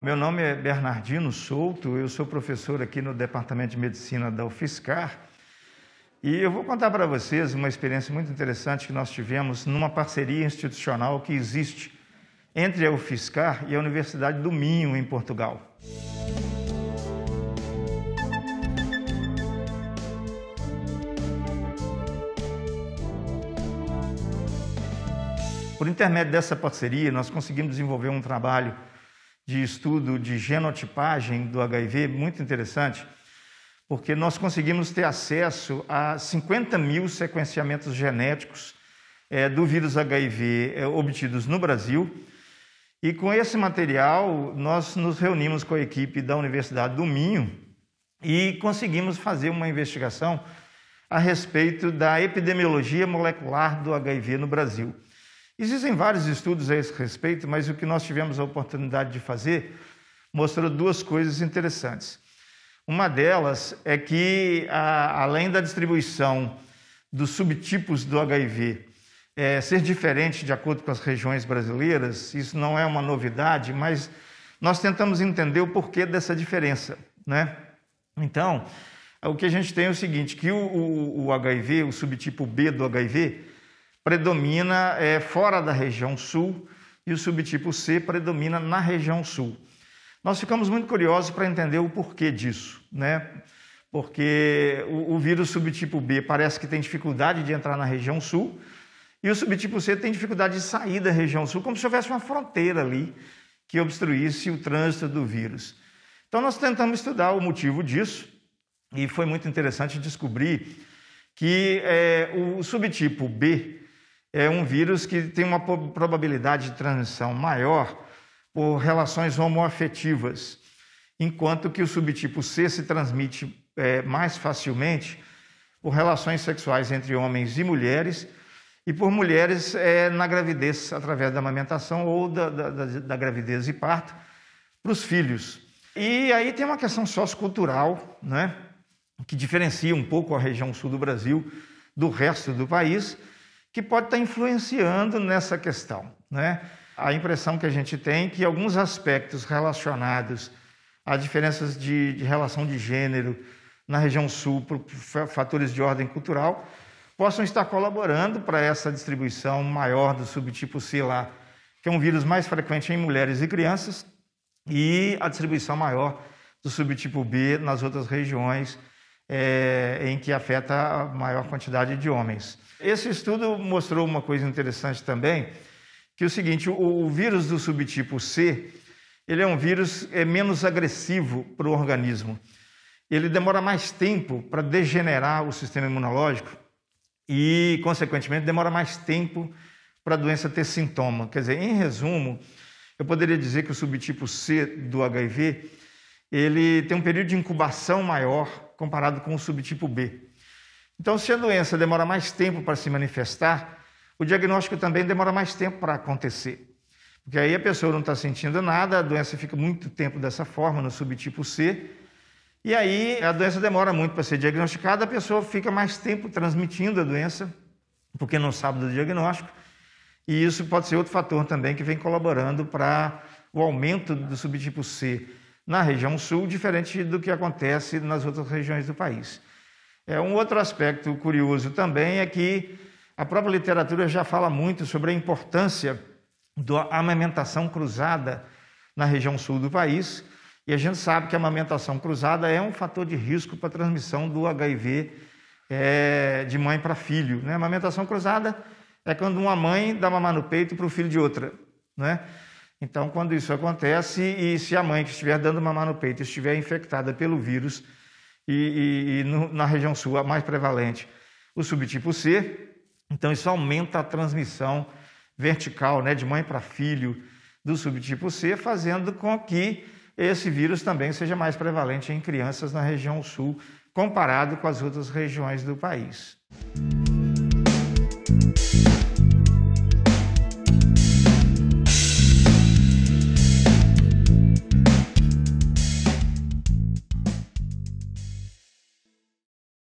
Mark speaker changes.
Speaker 1: Meu nome é Bernardino Souto, eu sou professor aqui no Departamento de Medicina da UFSCar e eu vou contar para vocês uma experiência muito interessante que nós tivemos numa parceria institucional que existe entre a UFSCar e a Universidade do Minho, em Portugal. Por intermédio dessa parceria, nós conseguimos desenvolver um trabalho de estudo de genotipagem do HIV muito interessante, porque nós conseguimos ter acesso a 50 mil sequenciamentos genéticos é, do vírus HIV é, obtidos no Brasil. E com esse material, nós nos reunimos com a equipe da Universidade do Minho e conseguimos fazer uma investigação a respeito da epidemiologia molecular do HIV no Brasil. Existem vários estudos a esse respeito, mas o que nós tivemos a oportunidade de fazer mostrou duas coisas interessantes. Uma delas é que, a, além da distribuição dos subtipos do HIV é, ser diferente de acordo com as regiões brasileiras, isso não é uma novidade, mas nós tentamos entender o porquê dessa diferença. Né? Então, o que a gente tem é o seguinte, que o, o, o HIV, o subtipo B do HIV, predomina é, fora da região sul e o subtipo C predomina na região sul. Nós ficamos muito curiosos para entender o porquê disso, né? Porque o, o vírus subtipo B parece que tem dificuldade de entrar na região sul e o subtipo C tem dificuldade de sair da região sul, como se houvesse uma fronteira ali que obstruísse o trânsito do vírus. Então, nós tentamos estudar o motivo disso e foi muito interessante descobrir que é, o subtipo B é um vírus que tem uma probabilidade de transmissão maior por relações homoafetivas, enquanto que o subtipo C se transmite é, mais facilmente por relações sexuais entre homens e mulheres e por mulheres é, na gravidez, através da amamentação ou da, da, da gravidez e parto, para os filhos. E aí tem uma questão sociocultural, né, que diferencia um pouco a região sul do Brasil do resto do país, que pode estar influenciando nessa questão. Né? A impressão que a gente tem é que alguns aspectos relacionados a diferenças de, de relação de gênero na região sul, por fatores de ordem cultural, possam estar colaborando para essa distribuição maior do subtipo C lá, que é um vírus mais frequente em mulheres e crianças, e a distribuição maior do subtipo B nas outras regiões é, em que afeta a maior quantidade de homens. Esse estudo mostrou uma coisa interessante também, que é o seguinte, o, o vírus do subtipo C, ele é um vírus é menos agressivo para o organismo. Ele demora mais tempo para degenerar o sistema imunológico e, consequentemente, demora mais tempo para a doença ter sintoma. Quer dizer, em resumo, eu poderia dizer que o subtipo C do HIV, ele tem um período de incubação maior comparado com o subtipo B. Então, se a doença demora mais tempo para se manifestar, o diagnóstico também demora mais tempo para acontecer. Porque aí a pessoa não está sentindo nada, a doença fica muito tempo dessa forma, no subtipo C, e aí a doença demora muito para ser diagnosticada, a pessoa fica mais tempo transmitindo a doença, porque não sabe do diagnóstico, e isso pode ser outro fator também que vem colaborando para o aumento do subtipo C na região sul, diferente do que acontece nas outras regiões do país. É, um outro aspecto curioso também é que a própria literatura já fala muito sobre a importância da amamentação cruzada na região sul do país, e a gente sabe que a amamentação cruzada é um fator de risco para a transmissão do HIV é, de mãe para filho. Né? A amamentação cruzada é quando uma mãe dá mamar no peito para o filho de outra. Né? Então, quando isso acontece, e se a mãe que estiver dando mamar no peito estiver infectada pelo vírus, e, e, e no, na região sul, a mais prevalente, o subtipo C, então isso aumenta a transmissão vertical, né, de mãe para filho, do subtipo C, fazendo com que esse vírus também seja mais prevalente em crianças na região sul, comparado com as outras regiões do país.